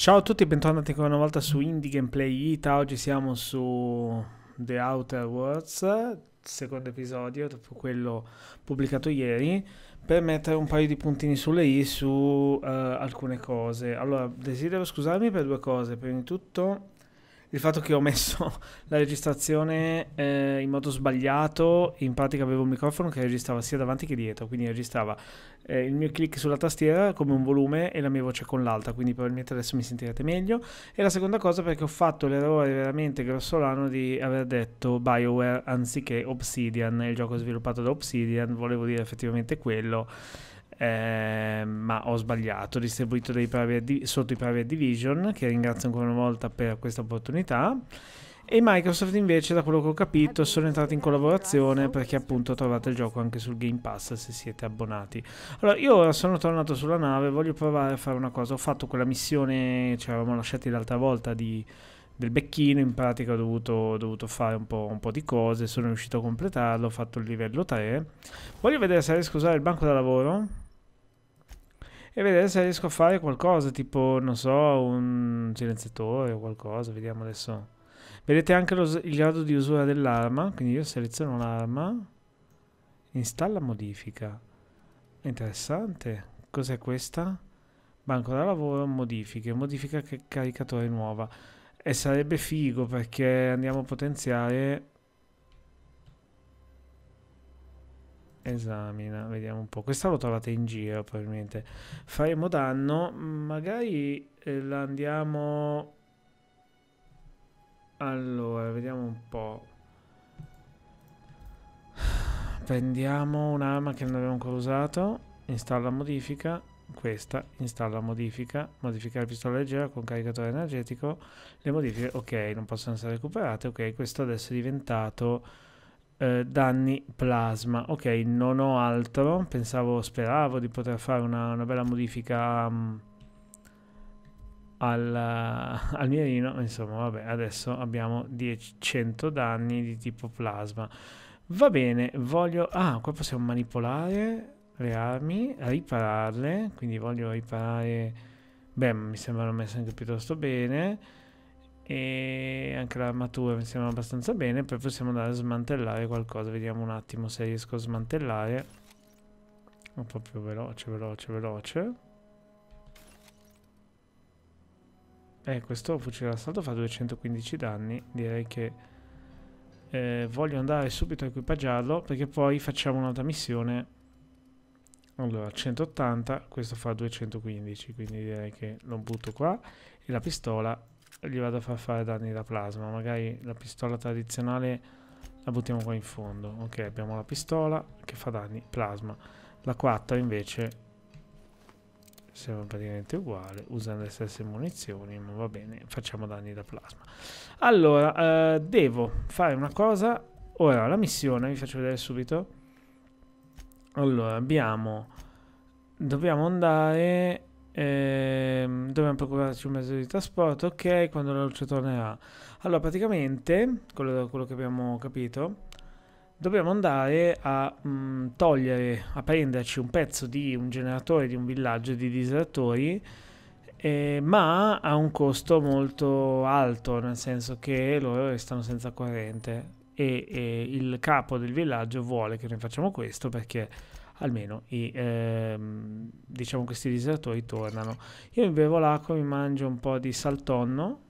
Ciao a tutti e bentornati ancora una volta su Indie Gameplay Ita. Oggi siamo su The Outer Worlds, secondo episodio, dopo quello pubblicato ieri, per mettere un paio di puntini sulle i su uh, alcune cose. Allora, desidero scusarmi per due cose. Prima di tutto, il fatto che ho messo la registrazione eh, in modo sbagliato, in pratica avevo un microfono che registrava sia davanti che dietro, quindi registrava eh, il mio click sulla tastiera come un volume e la mia voce con l'altra, quindi probabilmente adesso mi sentirete meglio. E la seconda cosa perché ho fatto l'errore veramente grossolano di aver detto BioWare anziché Obsidian, il gioco sviluppato da Obsidian, volevo dire effettivamente quello eh, ma ho sbagliato, distribuito private, sotto i Private Division, che ringrazio ancora una volta per questa opportunità. E Microsoft invece, da quello che ho capito, sono entrati in collaborazione perché appunto trovate il gioco anche sul Game Pass se siete abbonati. Allora, io ora sono tornato sulla nave, voglio provare a fare una cosa. Ho fatto quella missione, ci eravamo lasciati l'altra volta di, del becchino, in pratica ho dovuto, ho dovuto fare un po', un po', di cose, sono riuscito a completarlo, ho fatto il livello 3. Voglio vedere se riesco a usare il banco da lavoro e vedere se riesco a fare qualcosa, tipo, non so, un silenziatore o qualcosa, vediamo adesso. Vedete anche lo, il grado di usura dell'arma, quindi io seleziono l'arma, installa modifica. Interessante. Cos'è questa? Banco da lavoro, modifiche, modifica che caricatore nuova. E sarebbe figo perché andiamo a potenziare Esamina, vediamo un po'. Questa lo trovate in giro probabilmente. Faremo danno, magari eh, la andiamo... Allora, vediamo un po'. Prendiamo un'arma che non abbiamo ancora usato, installa modifica, questa, installa modifica, modificare pistola leggera con caricatore energetico, le modifiche, ok, non possono essere recuperate, ok, questo adesso è diventato eh, danni plasma. Ok, non ho altro. Pensavo, speravo di poter fare una, una bella modifica um, al, al mirino. Insomma, vabbè, adesso abbiamo 100 danni di tipo plasma. Va bene, voglio... Ah, qua possiamo manipolare le armi, ripararle. Quindi voglio riparare... Beh, mi sembrano messe anche piuttosto bene e anche l'armatura mi sembra abbastanza bene poi possiamo andare a smantellare qualcosa. Vediamo un attimo se riesco a smantellare. Un po' più veloce veloce veloce. E questo fucile d'assalto fa 215 danni. Direi che eh, voglio andare subito a equipaggiarlo perché poi facciamo un'altra missione. Allora 180 questo fa 215 quindi direi che lo butto qua. E la pistola gli vado a far fare danni da plasma. Magari la pistola tradizionale la buttiamo qua in fondo. Ok abbiamo la pistola che fa danni. Plasma. La 4 invece sembra praticamente uguale usano le stesse munizioni ma va bene facciamo danni da plasma. Allora eh, devo fare una cosa. Ora la missione vi faccio vedere subito. Allora abbiamo dobbiamo andare Ehm, dobbiamo procurarci un mezzo di trasporto. Ok, quando la luce tornerà. Allora, praticamente, quello, quello che abbiamo capito, dobbiamo andare a mh, mm, togliere, a prenderci un pezzo di un generatore di un villaggio di disertori. Eh, ma a un costo molto alto, nel senso che loro restano senza corrente e, e il capo del villaggio vuole che noi facciamo questo perché almeno i, ehm, diciamo questi disertori tornano. Io bevo l'acqua, mi mangio un po' di saltonno.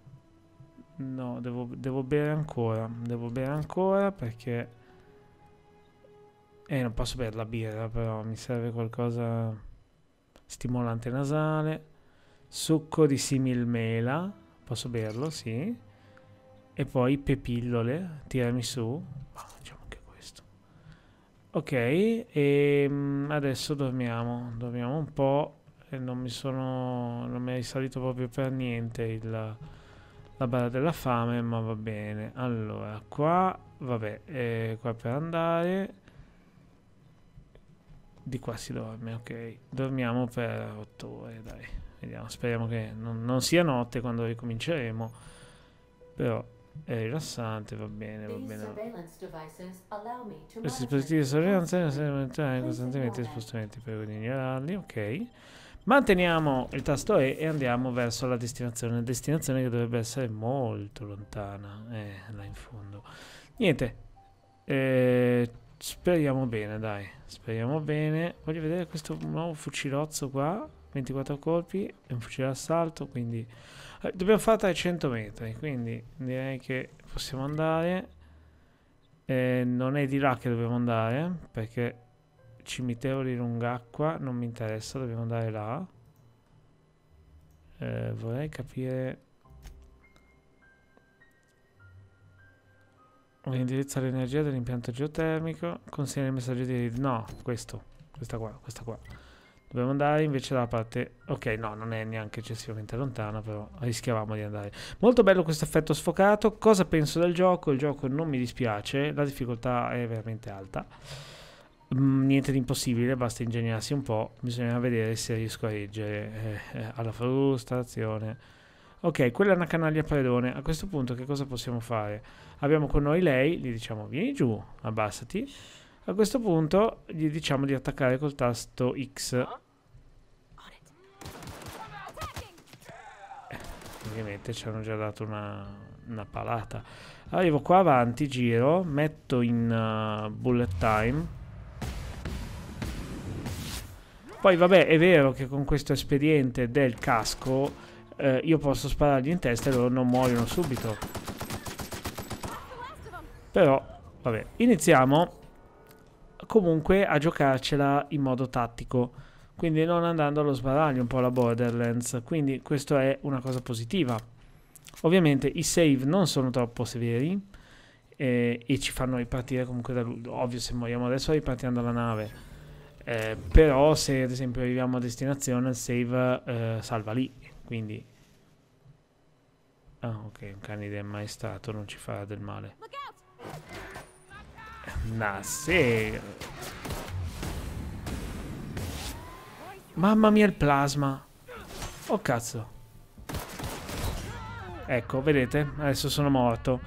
No, devo, devo bere ancora. Devo bere ancora perché... Eh, non posso bere la birra, però mi serve qualcosa stimolante nasale. Succo di similmela. Posso berlo, sì. E poi pepillole, tiramisù. Ok, e ehm, adesso dormiamo, dormiamo un po' e non mi sono, non mi è risalito proprio per niente il, la barra della fame, ma va bene. Allora, qua, vabbè, eh, qua per andare, di qua si dorme, ok. Dormiamo per 8 ore, dai, vediamo, speriamo che non, non sia notte quando ricominceremo, però è rilassante, va bene, va bene. Questi dispositivi di sorveglianza servono a costantemente spostamenti per ignorarli, ok. Manteniamo il tasto E e andiamo verso la destinazione. Destinazione che dovrebbe essere molto lontana. Eh, là in fondo. Niente. Eh, speriamo bene, dai. Speriamo bene. Voglio vedere questo nuovo fucilozzo qua. 24 colpi. È un fucile d'assalto, quindi... Eh, dobbiamo fare 300 metri, quindi direi che possiamo andare. Eh, non è di là che dobbiamo andare, perché cimitero di Lungacqua non mi interessa, dobbiamo andare là. Eh, vorrei capire... Indirizza l'energia dell'impianto geotermico, consegna il messaggio di... No, questo, questa qua, questa qua. Dobbiamo andare invece dalla parte... Ok, no, non è neanche eccessivamente lontana, però rischiavamo di andare. Molto bello questo effetto sfocato. Cosa penso del gioco? Il gioco non mi dispiace, la difficoltà è veramente alta. Mm, niente di impossibile, basta ingegnarsi un po'. Bisogna vedere se riesco a reggere eh, eh, alla frustrazione. Ok, quella è una canaglia predone. A questo punto che cosa possiamo fare? Abbiamo con noi lei, gli diciamo vieni giù, abbassati. A questo punto gli diciamo di attaccare col tasto X. Eh, ovviamente ci hanno già dato una, una palata. Arrivo qua avanti, giro, metto in uh, bullet time poi vabbè è vero che con questo espediente del casco eh, io posso sparargli in testa e loro non muoiono subito. Però vabbè, iniziamo comunque a giocarcela in modo tattico. Quindi non andando allo sbaraglio un po' alla Borderlands. Quindi questo è una cosa positiva. Ovviamente i save non sono troppo severi eh, e ci fanno ripartire comunque da. Ovvio se moriamo adesso ripartiamo dalla nave eh, però se ad esempio arriviamo a destinazione il save eh, salva lì quindi ah ok un canide mai stato non ci farà del male nah sì. Mamma mia il plasma. Oh cazzo. Ecco vedete? Adesso sono morto.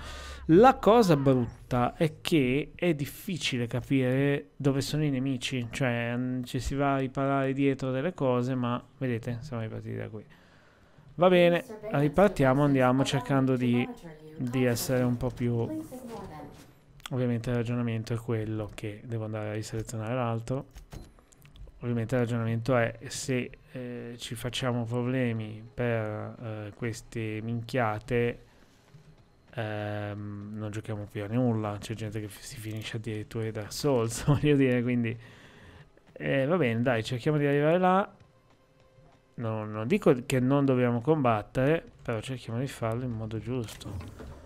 La cosa brutta è che è difficile capire dove sono i nemici, cioè mm, ci si va a riparare dietro delle cose, ma vedete, siamo ripartiti da qui. Va bene, ripartiamo, andiamo cercando di, di essere un po' più... Ovviamente il ragionamento è quello che devo andare a riselezionare l'altro. Ovviamente il ragionamento è se eh, ci facciamo problemi per eh, queste minchiate ehm, non giochiamo più a nulla, c'è gente che si finisce addirittura da Souls, voglio dire, quindi eh, va bene, dai, cerchiamo di arrivare là. No, non dico che non dobbiamo combattere, però cerchiamo di farlo in modo giusto.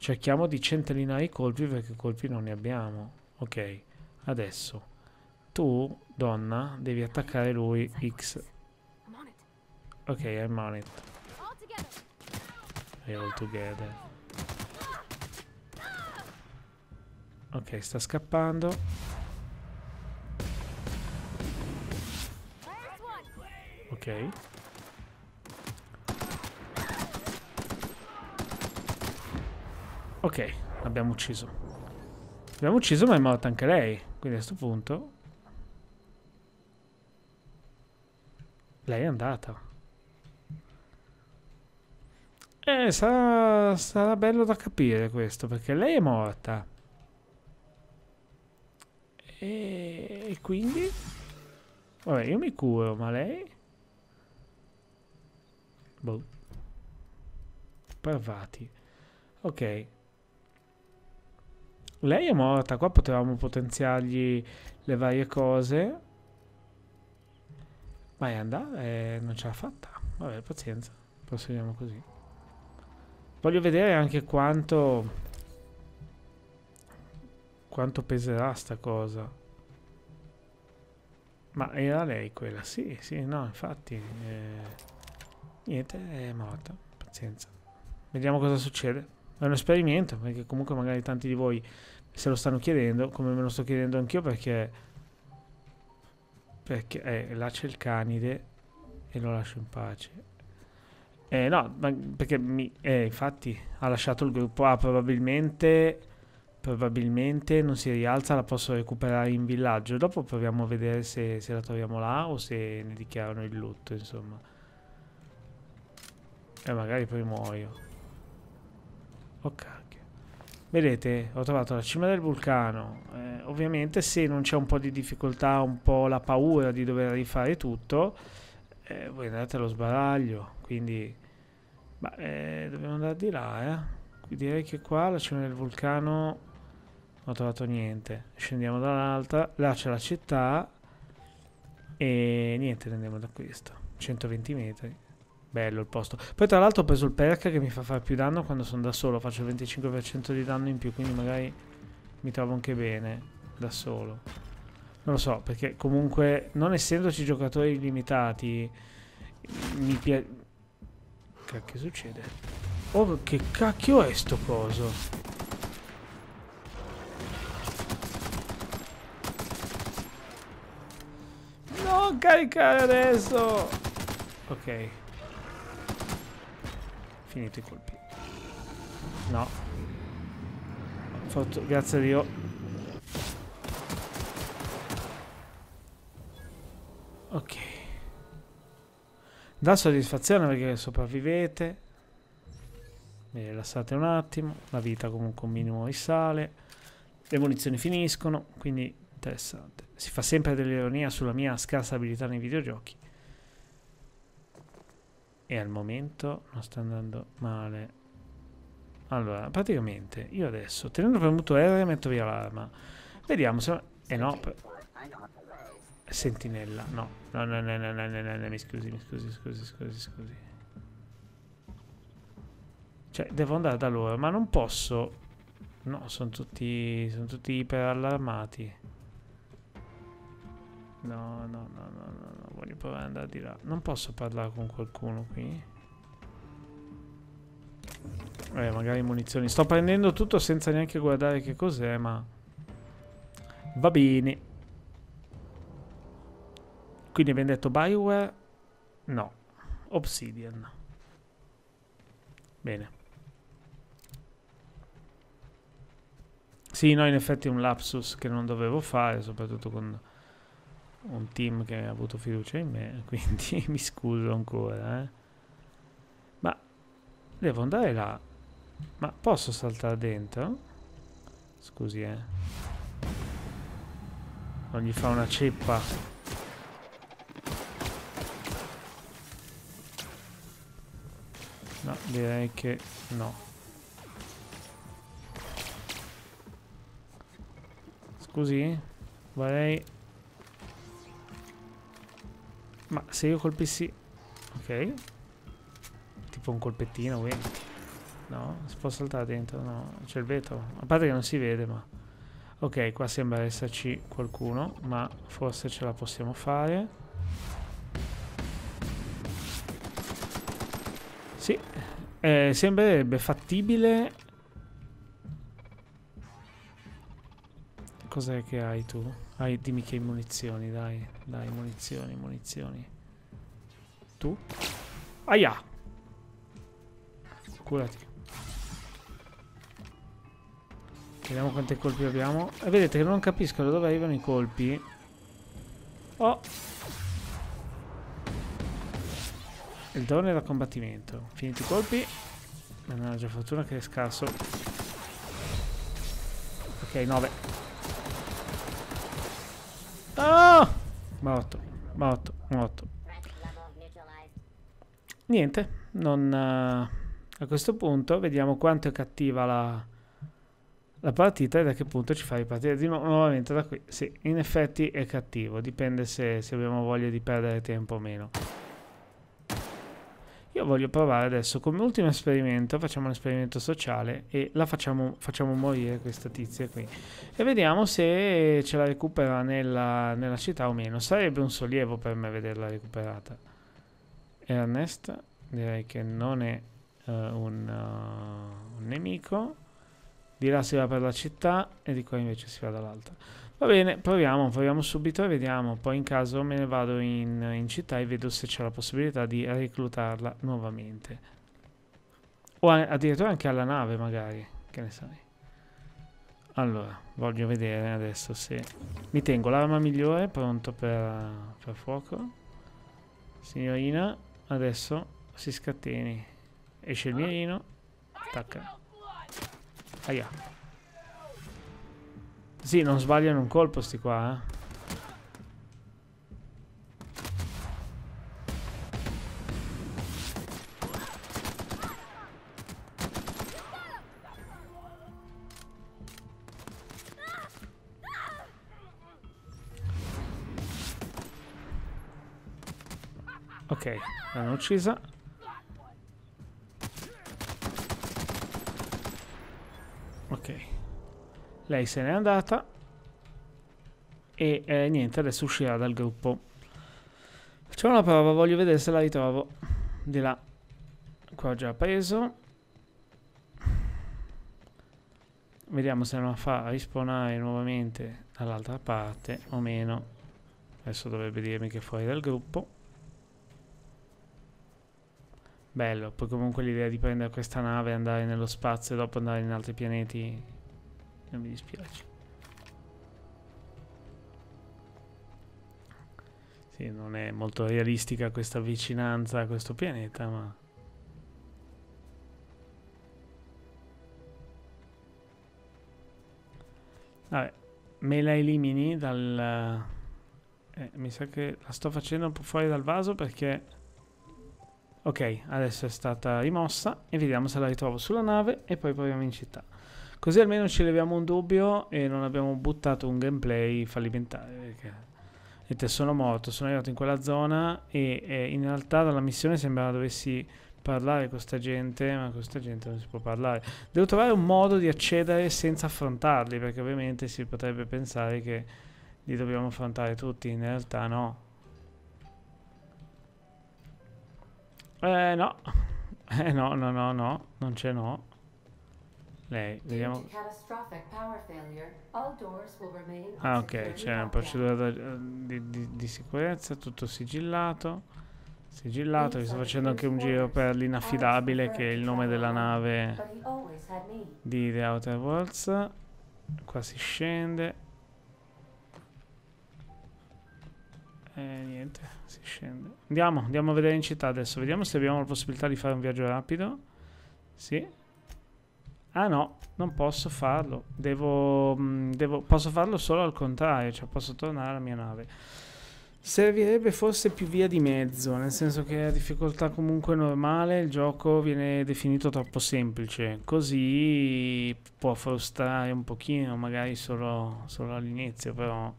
Cerchiamo di centellinare i colpi perché colpi non ne abbiamo. Ok, adesso tu, donna, devi attaccare lui X. Ok, I'm on it. All together. Ok, sta scappando. Ok. Ok, l'abbiamo ucciso. L'abbiamo ucciso ma è morta anche lei. Quindi a questo punto... Lei è andata. Eh, sarà, sarà bello da capire questo, perché lei è morta. E, quindi? Vabbè, io mi curo, ma lei? Boh. Parvati. Ok. Lei è morta, qua potevamo potenziargli le varie cose. Ma è andata e non ce l'ha fatta. Vabbè, pazienza. Proseguiamo così. Voglio vedere anche quanto quanto peserà sta cosa? Ma era lei quella? Sì, sì, no, infatti. Eh, niente, è morta. Pazienza. Vediamo cosa succede. È un esperimento, perché comunque magari tanti di voi se lo stanno chiedendo, come me lo sto chiedendo anch'io, perché... Perché eh, là c'è il canide e lo lascio in pace. Eh, no, perché mi, eh, infatti ha lasciato il gruppo A, probabilmente probabilmente non si rialza, la posso recuperare in villaggio. Dopo proviamo a vedere se, se la troviamo là o se ne dichiarano il lutto, insomma. E magari poi muoio. Cacchio. Vedete, ho trovato la cima del vulcano. Eh, ovviamente se non c'è un po' di difficoltà, un po' la paura di dover rifare tutto, eh, voi andate allo sbaraglio. Quindi, bah, eh, dobbiamo andare di là, eh. Direi che qua la cima del vulcano non ho trovato niente. Scendiamo dall'altra, là c'è la città e niente, andiamo da questo. 120 metri. Bello il posto. Poi tra l'altro ho preso il perk che mi fa fare più danno quando sono da solo. Faccio il 25% di danno in più, quindi magari mi trovo anche bene da solo. Non lo so, perché comunque non essendoci giocatori limitati mi piace... Che succede? Oh, che cacchio è sto coso? Non caricare adesso! Ok. Finito i colpi. No. Fatto, grazie a Dio. Ok. Da soddisfazione perché sopravvivete. Vi rilassate un attimo. La vita comunque un minimo risale. Le munizioni finiscono, quindi interessante. Si fa sempre dell'ironia sulla mia scarsa abilità nei videogiochi e al momento non sta andando male. Allora praticamente io adesso tenendo premuto R metto via l'arma. Vediamo se eh no sentinella no. No no no no no no, no, no mi scusi mi scusi scusi scusi scusi. Cioè devo andare da loro ma non posso. No sono tutti sono tutti iper allarmati. No, no, no, no, no, no, voglio provare ad andare di là. Non posso parlare con qualcuno qui. Eh, magari munizioni. Sto prendendo tutto senza neanche guardare che cos'è, ma... Va bene. Quindi abbiamo detto Bioware? No. Obsidian. Bene. Sì, no, in effetti è un lapsus che non dovevo fare, soprattutto con un team che ha avuto fiducia in me, quindi mi scuso ancora. Eh. Ma devo andare là. Ma posso saltare dentro? Scusi, eh. Non gli fa una ceppa. No, direi che no. Scusi? Vorrei ma se io colpissi... Ok. Tipo un colpettino, quindi... No, si può saltare dentro, no. C'è il vetro. A parte che non si vede, ma... Ok, qua sembra esserci qualcuno, ma forse ce la possiamo fare. Sì, eh, sembrerebbe fattibile. Cos'è che hai tu? Hai, dimmi che hai munizioni, dai. Dai, munizioni, munizioni. Tu? Aia! Curati. Vediamo quanti colpi abbiamo. E vedete che non capisco da dove arrivano i colpi. Oh! Il drone da combattimento. Finiti i colpi. Mannaggia, fortuna che è scarso. Ok, 9. Ah! Morto, morto, morto. Niente, non... Uh, a questo punto vediamo quanto è cattiva la, la partita e da che punto ci fa ripartire di nuovo nuovamente da qui. Sì, in effetti è cattivo, dipende se, se abbiamo voglia di perdere tempo o meno. Io voglio provare adesso come ultimo esperimento, facciamo un esperimento sociale e la facciamo, facciamo morire questa tizia qui. E vediamo se ce la recupera nella, nella città o meno. Sarebbe un sollievo per me vederla recuperata. Ernest, direi che non è uh, un, uh, un nemico. Di là si va per la città e di qua invece si va dall'altra. Va bene, proviamo, proviamo subito e vediamo. Poi in caso me ne vado in, in città e vedo se c'è la possibilità di reclutarla nuovamente. O addirittura anche alla nave magari, che ne sai. Allora, voglio vedere adesso se... Mi tengo l'arma migliore, pronto per, per fuoco. Signorina, adesso si scateni. Esce il mirino. Attacca. Aia. Sì, non sbagliano un colpo sti qua, eh. Ok, l'hanno uccisa. Ok. Lei se n'è andata. E eh, niente, adesso uscirà dal gruppo. Facciamo una prova, voglio vedere se la ritrovo. Di là. Qua ho già preso. Vediamo se non fa rispawnare nuovamente dall'altra parte o meno. Adesso dovrebbe dirmi che è fuori dal gruppo. Bello, poi comunque l'idea di prendere questa nave e andare nello spazio e dopo andare in altri pianeti non mi dispiace. Sì, non è molto realistica questa vicinanza a questo pianeta, ma... Vabbè, me la elimini dal... Eh, mi sa che la sto facendo un po' fuori dal vaso perché... Ok, adesso è stata rimossa e vediamo se la ritrovo sulla nave e poi proviamo in città. Così almeno ci leviamo un dubbio e non abbiamo buttato un gameplay fallimentare. Perché sono morto, sono arrivato in quella zona e, e in realtà dalla missione sembrava dovessi parlare con questa gente, ma con questa gente non si può parlare. Devo trovare un modo di accedere senza affrontarli, perché ovviamente si potrebbe pensare che li dobbiamo affrontare tutti, in realtà no. Eh no. Eh no, no, no, no. Non c'è no. Lei, vediamo. Ah ok, c'è una procedura di, di, di, sicurezza, tutto sigillato. Sigillato, vi sto facendo anche un giro per l'inaffidabile che è il nome della nave di The Outer Worlds. Qua si scende. E niente, si scende. Andiamo, andiamo a vedere in città adesso. Vediamo se abbiamo la possibilità di fare un viaggio rapido. Sì. Ah no, non posso farlo. Devo, mm, devo, posso farlo solo al contrario, cioè posso tornare alla mia nave. Servirebbe forse più via di mezzo, nel senso che a difficoltà comunque normale il gioco viene definito troppo semplice, così può frustrare un pochino, magari solo, solo all'inizio, però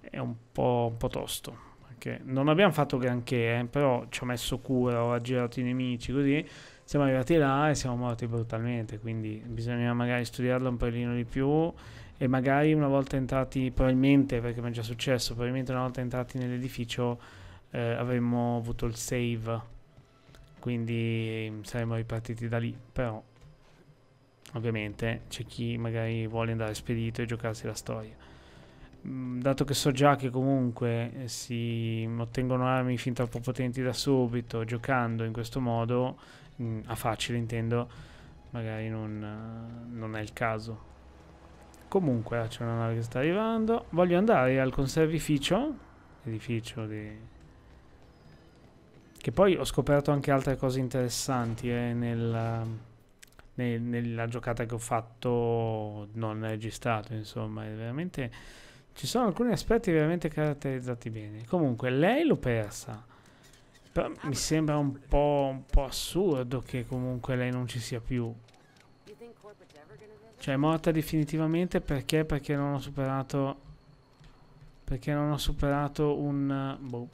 è un po', un po tosto. Perché non abbiamo fatto granché, eh, però ci ho messo cura, ho aggirato i nemici, così siamo arrivati là e siamo morti brutalmente. Quindi bisogna magari studiarlo un pochino di più e magari una volta entrati, probabilmente, perché mi è già successo, probabilmente una volta entrati nell'edificio eh, avremmo avuto il save. Quindi saremmo ripartiti da lì, però ovviamente c'è chi magari vuole andare spedito e giocarsi la storia. Mm, dato che so già che comunque eh, si ottengono armi fin troppo potenti da subito giocando in questo modo mm, a facile intendo magari non, uh, non è il caso. Comunque c'è una nave che sta arrivando. Voglio andare al conservificio edificio di che poi ho scoperto anche altre cose interessanti eh, nel, nel, nella giocata che ho fatto non registrato insomma è veramente ci sono alcuni aspetti veramente caratterizzati bene. Comunque, lei l'ho persa. Però mi sembra un po', un po' assurdo che comunque lei non ci sia più. Cioè, è morta definitivamente perché? Perché non ho superato... Perché non ho superato un... Boh,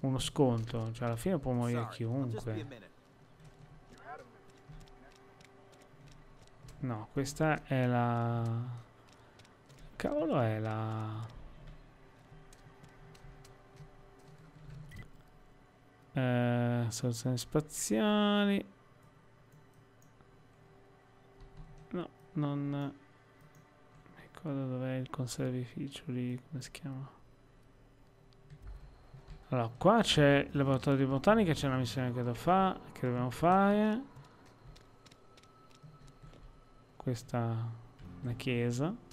uno scontro. Cioè, alla fine può morire chiunque. No, questa è la cavolo è la... Eh, soluzioni spaziali. No, non... Ricordo dov'è il conservificio lì, come si chiama? Allora, qua c'è il laboratorio di botanica, c'è una missione che, fa, che dobbiamo fare. Questa una chiesa.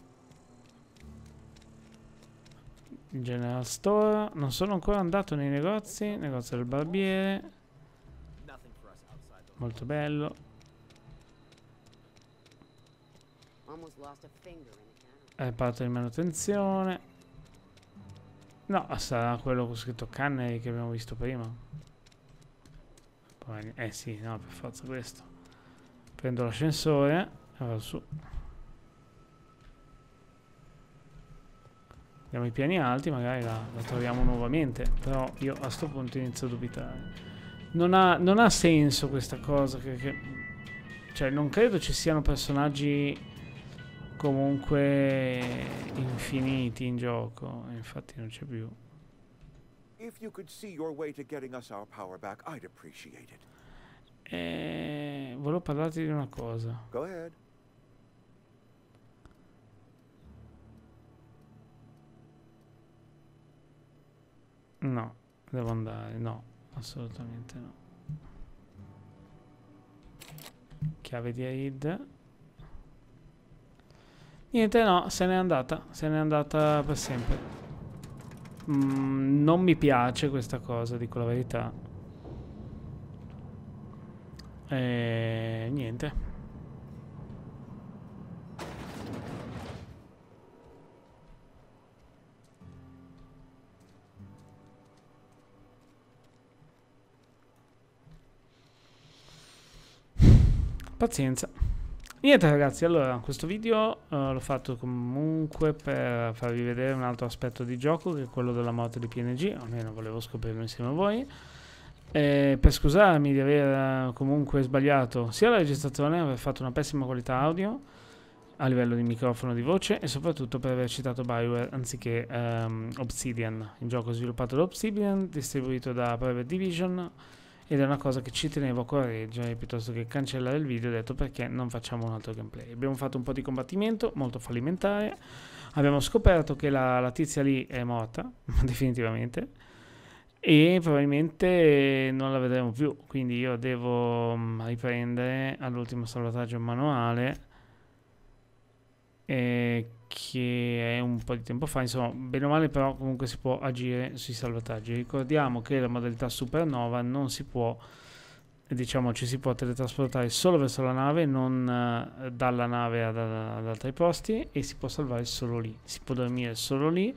General Store. Non sono ancora andato nei negozi. Negozio del barbiere. Molto bello. Reparto di manutenzione. No, sarà quello con scritto Cannery che abbiamo visto prima. Eh sì, no, per forza questo. Prendo l'ascensore e vado su. Andiamo ai piani alti, magari la, la, troviamo nuovamente. Però io a sto punto inizio a dubitare. Non ha, non ha senso questa cosa. Che, che, cioè, non credo ci siano personaggi comunque infiniti in gioco. Infatti non c'è più. If you could see your way to getting us our power back, I'd appreciate it. Eh, volevo parlarti di una cosa. Go ahead. No, devo andare, no, assolutamente no. Chiave di AID. Niente, no, se n'è andata, se n'è andata per sempre. Mm, non mi piace questa cosa, dico la verità. E niente. Pazienza. Niente ragazzi, allora questo video uh, l'ho fatto comunque per farvi vedere un altro aspetto di gioco che è quello della morte di PNG, almeno volevo scoprirlo insieme a voi. E per scusarmi di aver comunque sbagliato sia la registrazione, aver fatto una pessima qualità audio a livello di microfono di voce e soprattutto per aver citato Bioware anziché um, Obsidian, il gioco sviluppato da Obsidian, distribuito da Private Division ed è una cosa che ci tenevo a correggere piuttosto che cancellare il video ho detto perché non facciamo un altro gameplay? Abbiamo fatto un po' di combattimento molto fallimentare. Abbiamo scoperto che la, la tizia lì è morta definitivamente e probabilmente non la vedremo più. Quindi io devo mm, riprendere all'ultimo salvataggio manuale e che è un po' di tempo fa, insomma, bene o male però comunque si può agire sui salvataggi. Ricordiamo che la modalità supernova non si può, diciamo, ci si può teletrasportare solo verso la nave, non uh, dalla nave ad, ad, altri posti e si può salvare solo lì, si può dormire solo lì.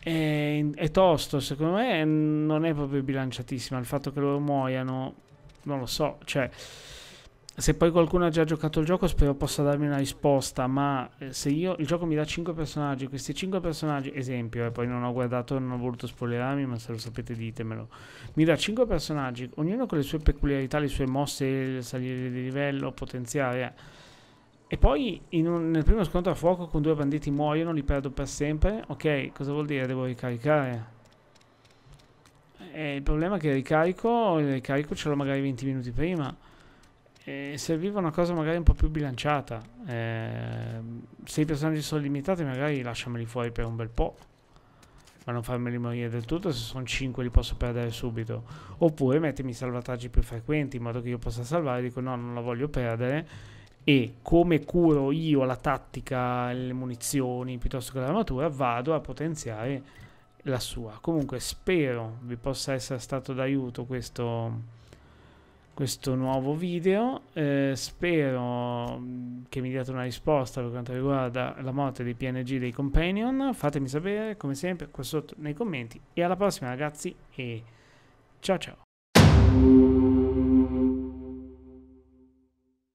È, è tosto, secondo me non è proprio bilanciatissima il fatto che loro muoiano, non lo so, cioè se poi qualcuno ha già giocato il gioco spero possa darmi una risposta, ma eh, se io il gioco mi dà 5 personaggi, questi 5 personaggi, esempio, e eh, poi non ho guardato, non ho voluto spoilerarmi, ma se lo sapete ditemelo, mi dà 5 personaggi, ognuno con le sue peculiarità, le sue mosse, salire di livello, potenziare, eh. e poi un, nel primo scontro a fuoco con due banditi muoiono, li perdo per sempre, ok, cosa vuol dire? Devo ricaricare? E il problema è che ricarico, il ricarico ce l'ho magari 20 minuti prima serviva una cosa magari un po' più bilanciata. Eh, se i personaggi sono limitati, magari lasciameli fuori per un bel po'. Ma non farmeli morire del tutto. Se sono 5 li posso perdere subito. Oppure mettimi salvataggi più frequenti in modo che io possa salvare. Dico no, non la voglio perdere. E come curo io la tattica, le munizioni piuttosto che l'armatura, vado a potenziare la sua. Comunque spero vi possa essere stato d'aiuto questo questo nuovo video. Eh, spero mm, che mi diate una risposta per quanto riguarda la morte dei PNG dei Companion. Fatemi sapere come sempre qua sotto nei commenti. E alla prossima ragazzi e ciao ciao.